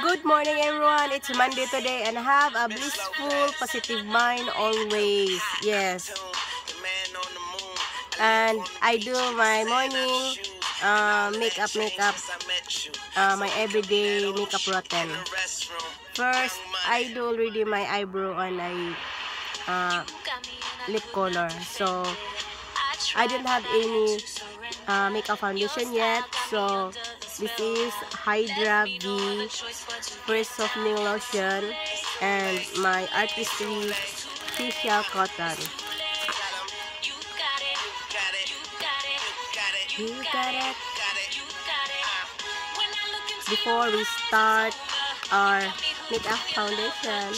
Good morning everyone. It's Monday today and have a blissful, positive mind always. Yes. And I do my morning uh, makeup, makeup, uh, my everyday makeup routine. First, I do already my eyebrow and I uh, lip color. So, I don't have any uh, makeup foundation yet. So, this is Hydra V First Softening Lotion and my Artistry Facial Cotton. You got it. Before we start our makeup foundation,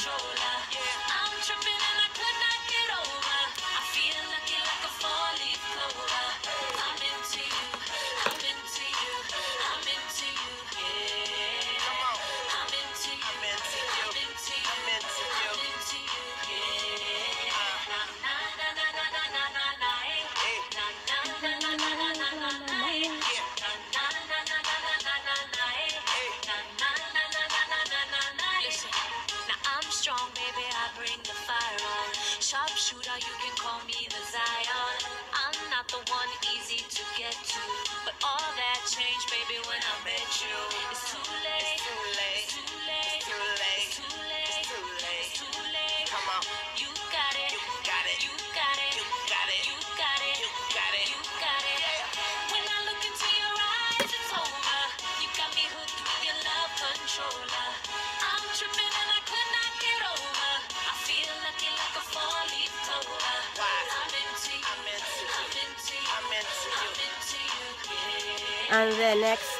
and the next.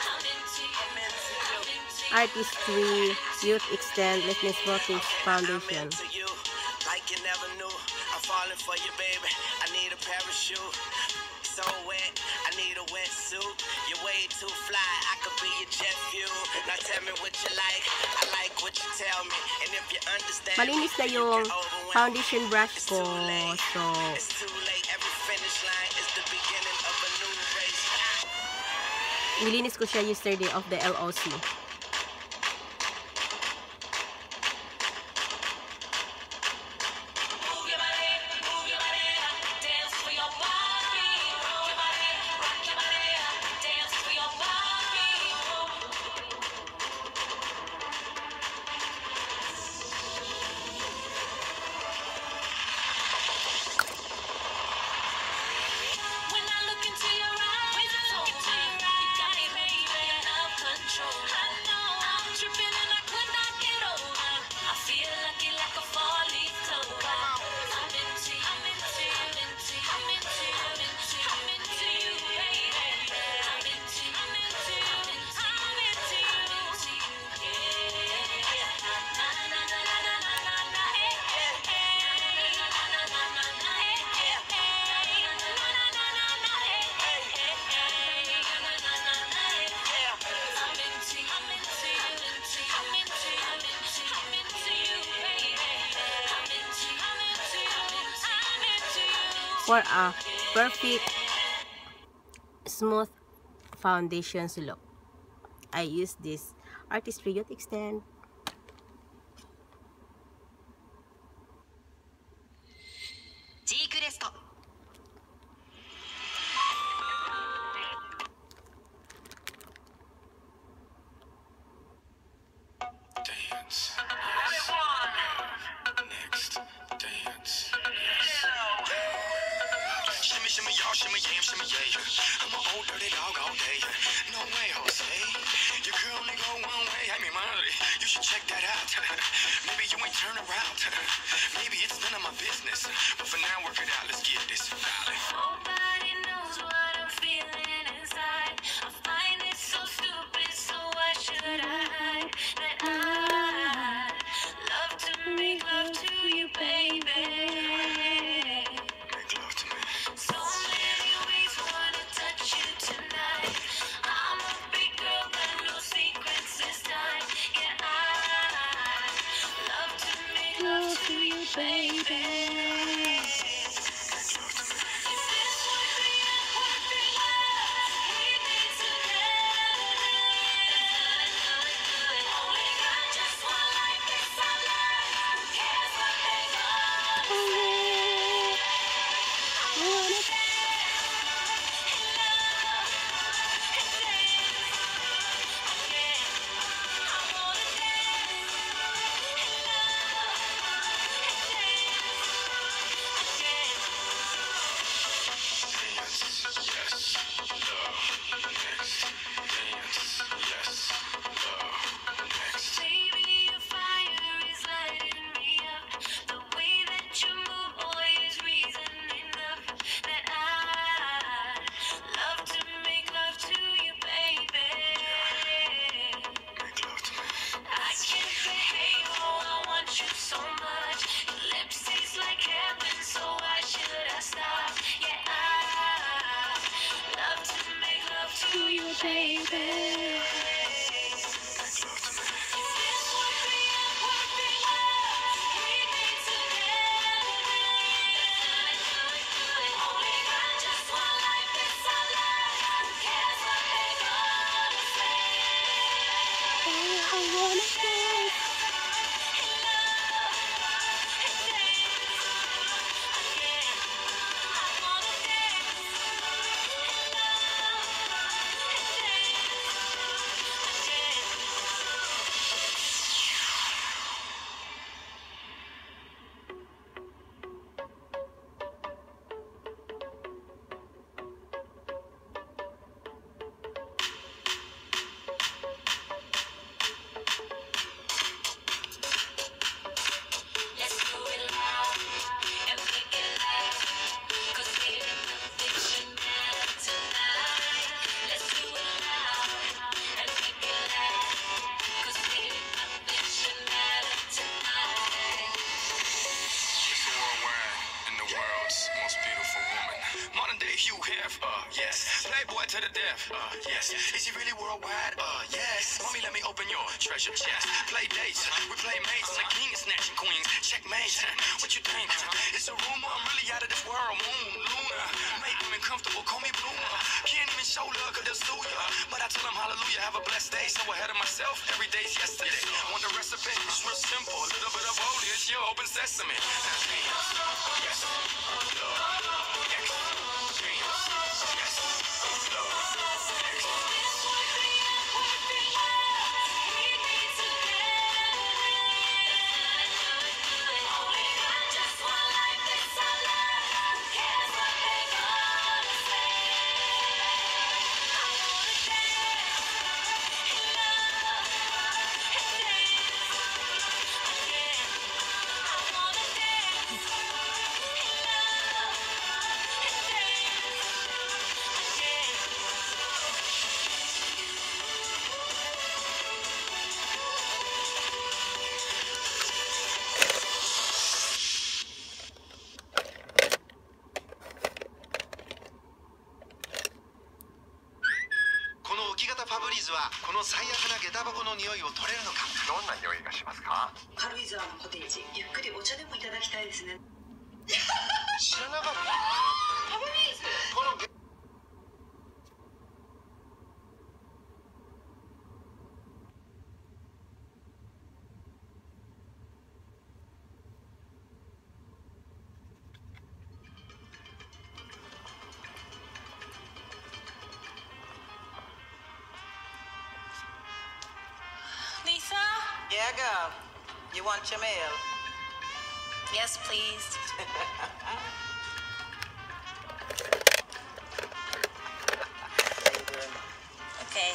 Artistry Youthxtend Liftness Focus Foundation. like you never knew. I'm falling for you, baby. I need a parachute. So wet, I need a wetsuit. You're way too fly, I could be your jet fuel. Now tell me what you like, I like what you tell me. And if you understand, Malinis na yung can overwhelm me. foundation brush ko. So, nilinis ko siya yesterday of the LOC. For a perfect smooth foundations look, I use this Artistry Youth Extend. Dirty dog all day. No way, Jose. Your girl only go one way. I mean, money. You should check that out. Maybe you ain't turn around. Maybe it's none of my business. But for now, work it out. Let's get this. Darling. I wanna dance. Yes. Is he really worldwide? Uh, yes. Mommy, let me open your treasure chest. Play dates, we play mates. I'm the king of snatching queens. Checkmate. What you think? It's a rumor. I'm really out of this world. Moon, Luna. Make women comfortable. Call me Bloomer. Can't even show love cause they'll sue ya. But I tell them hallelujah. Have a blessed day. So ahead of myself. Every day's yesterday. Want the recipe? It's real simple. A little bit of holy. It's your open sesame. Yes.「こ置き型ファブリーズはこの最悪な下駄箱の匂いを取れるのか？どんな匂いがしますか？軽井沢のコテージゆっくりお茶でもいただきたいですね。知らなかった Yeah girl you want your mail Yes, please. How you doing Okay.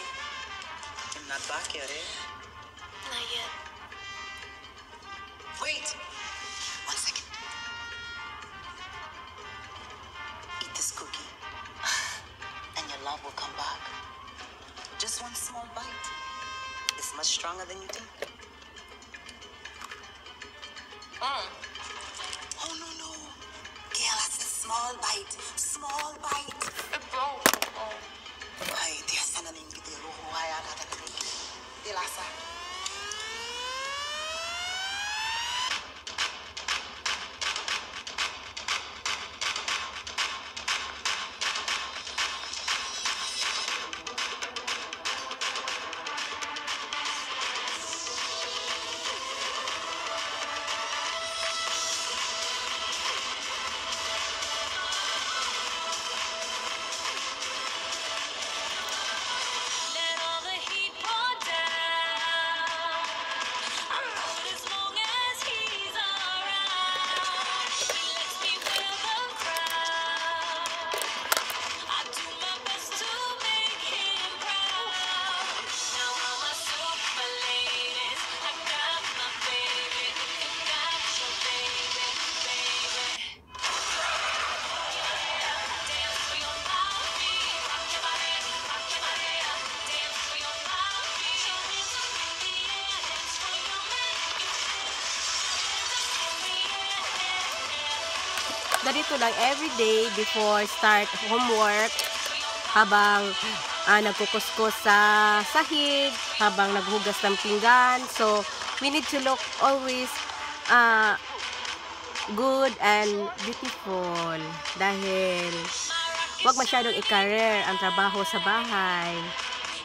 I'm not back yet eh? Not yet. wait. One second. Eat this cookie. And your love will come back. Just one small bite. It's much stronger than you think Mm. oh no no girl that's a small bite small bite It broke. Oh. Ay, tiya sana ning gidi roho haya kata ni. Dilasa. Ganito lang everyday before start homework habang ah, nagkukuskus sa sahig, habang naghugas ng pinggan. So, we need to look always ah, good and beautiful dahil wag masyadong i-career ang trabaho sa bahay.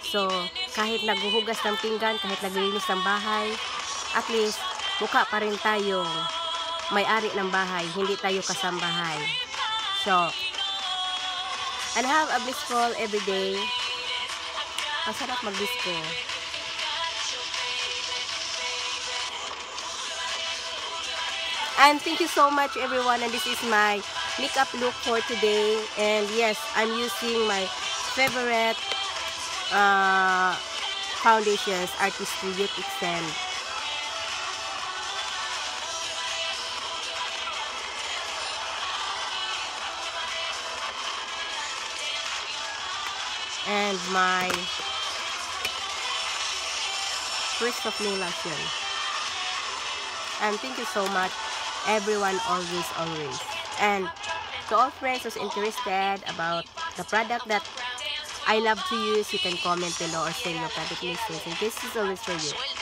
So, kahit naghuhugas ng pinggan, kahit naglilinis ng bahay, at least, mukha pa rin tayong may-ari ng bahay, hindi tayo kasambahay. So, and have a blissful everyday. Masarap mag-disco. And thank you so much everyone and this is my makeup look for today and yes I'm using my favorite uh, foundations Artist Studio Pixel and my first of nail lotion and thank you so much everyone always always. And to all friends who's interested about the product that I love to use you can comment below or send your product listings and this is always for you